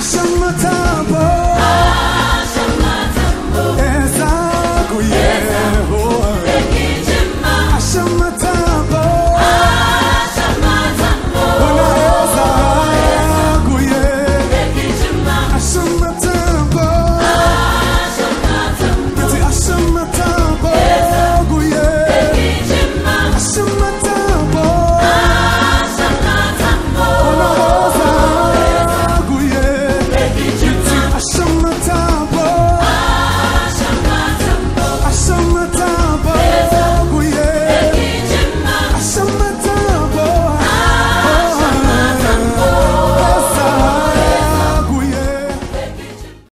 什么大炮？